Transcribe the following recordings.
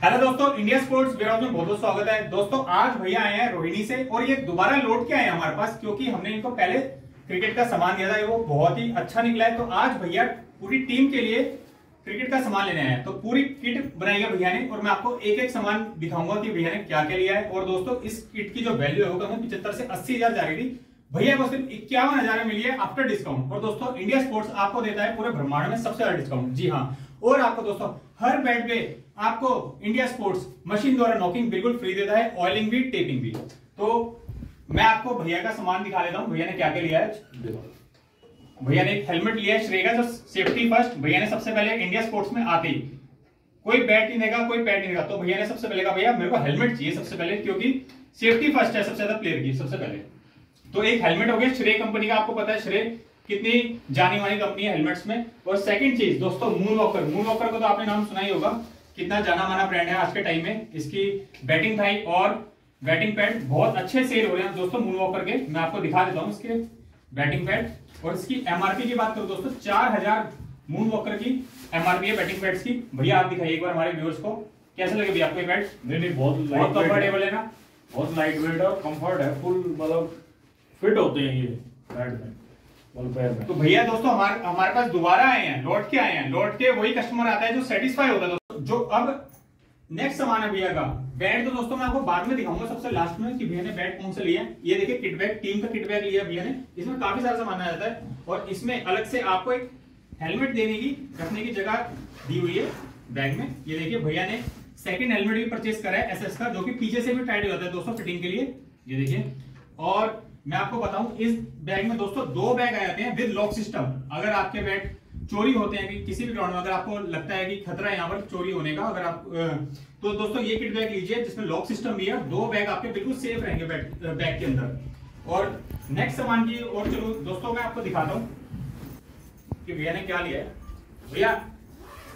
Hello दोस्तों, India sports wear में बहुत बहुत स्वागत है। दोस्तों, आज भैया आए हैं रोहिणी से और ये दोबारा लौट के आए हैं हमारे पास क्योंकि हमने इनको पहले क्रिकेट का सामान दिया था वो बहुत ही अच्छा निकला है। तो आज भैया पूरी टीम के लिए क्रिकेट का सामान लेने आए हैं। तो पूरी किट बनाई है भैया ने और मैं आपको एक एक सामान दिखाऊँगा कि भैया ने क्या क्या लिया है। और दोस्तों, इस किट की जो वैल्यू है वो कम पिछहत्तर से अस्सी हज़ार जा रही भैया को सिर्फ़ इक्यावन हज़ार में मिली है आफ्टर डिस्काउंट और दोस्तों, इंडिया स्पोर्ट्स आपको देता है पूरे ब्रह्मांड में सबसे ज़्यादा डिस्काउंट जी हाँ। और आपको दोस्तों हर बैट पे आपको इंडिया स्पोर्ट्स मशीन द्वारा नॉकिंग बिल्कुल फ्री देता है ऑयलिंग भी टेपिंग भी। तो मैं आपको भैया का सामान दिखा देता हूँ। भैया ने क्या क्या लिया है? भैया ने एक हेलमेट लिया है, श्रेय का जो सेफ्टी फ़र्स्ट भैया ने सबसे पहले इंडिया स्पोर्ट्स में आते ही कोई बैट नहीं देगा, कोई पैड नहीं देगा। तो भैया ने सबसे पहले कहा, भैया, मेरे को हेलमेट चाहिए सबसे पहले, क्योंकि सेफ्टी फ़र्स्ट है सबसे ज़्यादा प्लेयर की, सबसे पहले। तो एक हेलमेट हो गया, श्रेय कंपनी का, आपको पता है, श्रेय। कितनी जानी मानी कंपनी है हेलमेट्स में? और सेकंड चीज़ दोस्तों मून वॉकर मून वॉकर को तो आपने नाम सुना ही होगा। कितना जाना माना ब्रांड है आज के टाइम में। इसकी बैटिंग थाई और बैटिंग पैड बहुत अच्छे सेल हो रहे हैं। दोस्तों मून वॉकर के मैं आपको दिखा देता हूँ इसके बैटिंग पैड और इसकी एमआरपी की बात करूँ दोस्तों चार हज़ार मून वॉकर की एमआरपी है बैटिंग पैड्स की। भैया आप दिखाइए एक बार हमारे व्यूअर्स को। कैसे लगे भैया आपको पैड नहीं नहीं बहुत बहुत कंफर्टेबल है। ना? बहुत लाइट वेट और कंफर्ट है फुल मतलब फिट होते हैं ये पैड में में। तो भैया दोस्तों, हमारे हमारे पास दोबारा आए हैं, लौट के आए हैं। लौट के वही कस्टमर आता है जो सेटिस्फाई होता है दोस्तों। जो अब नेक्स्ट सामान है भैया का। बैट तो दोस्तों मैं आपको बाद में दिखाऊँगा सबसे लास्ट में कि भैया ने बैट कौन सा लिया। ये देखिए किट बैग टीम का किट बैग लिया भैया ने। इसमें काफ़ी सारा सामान आ जाता है और इसमें अलग से आपको एक हेलमेट देने की, रखने की जगह दी हुई है बैग में। ये देखिए, भैया ने सेकंड हेलमेट भी परचेज करा है एसएस का, जो कि पीछे से भी टाइट हो जाता है दोस्तों फिटिंग के लिए। ये देखिए। और मैं आपको बताऊँ इस बैग में दोस्तों दो बैग आ जाते हैं विद लॉक सिस्टम अगर आपके बैग चोरी होते हैं कि किसी भी ग्राउंड में अगर आपको लगता है कि खतरा है यहाँ पर चोरी होने का अगर आप तो दोस्तों ये किट बैग लीजिए जिसमें लॉक सिस्टम भी है दो बैग आपके बिल्कुल सेफ़ रहेंगे बैग बैग के अंदर। और नेक्स्ट सामान की और चलो दोस्तों मैं आपको दिखाता हूँ कि भैया ने क्या लिया है। भैया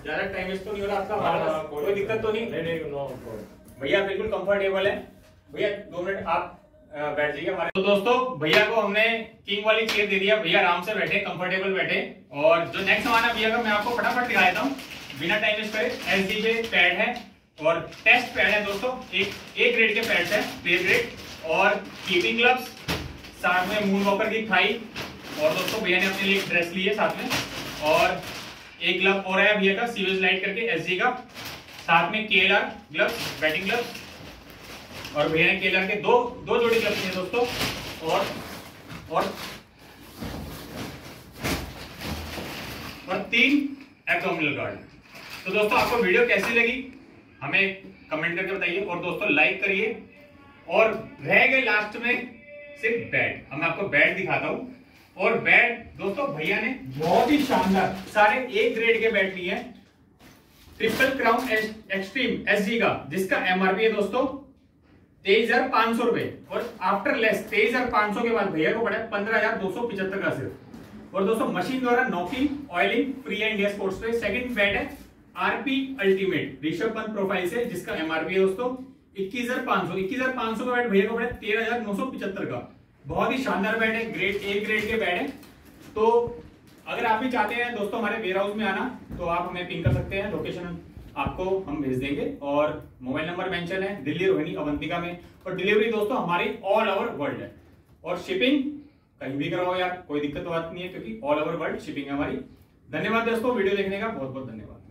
ज़्यादा टाइम वेस्ट तो नहीं हो रहा आपका? हाँ, हाँ, कोई दिक्कत तो नहीं? भैया बिल्कुल कंफर्टेबल है। भैया दो मिनट आप बैठ जाइए हमारे तो दोस्तों, भैया को हमने किंग वाली चेयर दे दिया। भैया आराम से बैठे कंफर्टेबल बैठे। और जो नेक्स्ट सामान है भैया का, मैं आपको फटाफट दिखा देता हूँ। बिना टाइम वेस्ट करे डी पे पैड है। और टेस्ट पैड है दोस्तों। एक एक ग्रेड के पैड है प्लेयर ग्रेड और कीपिंग ग्लव्स साथ में मून वॉकर की थाई और दोस्तों, भैया ने अपने लिए ड्रेस ली है साथ में। और एक ग्लव और है भैया का सीवेज लाइट करके एस का। साथ में केएलआर ग्लव्स बैटिंग ग्लव्स और भैया ने के दो दो जोड़ी क्लब हैं दोस्तों। और और और तीन एब्डोमिनल गार्ड तो दोस्तों, आपको वीडियो कैसी लगी, हमें कमेंट करके बताइए और दोस्तों लाइक करिए। और रह गए लास्ट में सिर्फ़ बैट हम आपको बैट दिखाता हूँ। और बैट दोस्तों, भैया ने बहुत ही शानदार सारे एक ग्रेड के बैट लिए हैं। ट्रिपल क्राउन एक्सट्रीम एसजी का, जिसका एमआरपी है दोस्तों। तेईस हज़ार पाँच सौ रुपए। और आफ्टर लेस तेईस हज़ार पाँच सौ के बाद भैया को पड़ा पंद्रह हज़ार दो सौ पिछहत्तर का सिर्फ़। और दोस्तों मशीन द्वारा नॉकिंग ऑयलिंग फ्री है इंडिया स्पोर्ट्स पे। सेकंड बैट है RP ultimate Rishabh Pant profile से, जिसका एमआरपी है दोस्तों, इक्कीस हज़ार पाँच सौ। इक्कीस हज़ार पाँच सौ का बैट भैया को पड़ा तेरह हज़ार नौ सौ पिछहत्तर का। बहुत ही शानदार बैट है ग्रेड ए ग्रेड के बैट है। तो अगर आप भी चाहते हैं दोस्तों, हमारे वेयर हाउस में आना तो आप हमें पिंक कर सकते हैं लोकेशन आपको हम भेज देंगे और मोबाइल नंबर मेंशन है दिल्ली रोहिणी अवंतिका में। और डिलीवरी दोस्तों हमारी ऑल ओवर वर्ल्ड है। और शिपिंग कहीं भी कराओ यार, कोई दिक्कत तो बात नहीं है, क्योंकि ऑल ओवर वर्ल्ड शिपिंग है हमारी। धन्यवाद दोस्तों वीडियो देखने का बहुत बहुत धन्यवाद।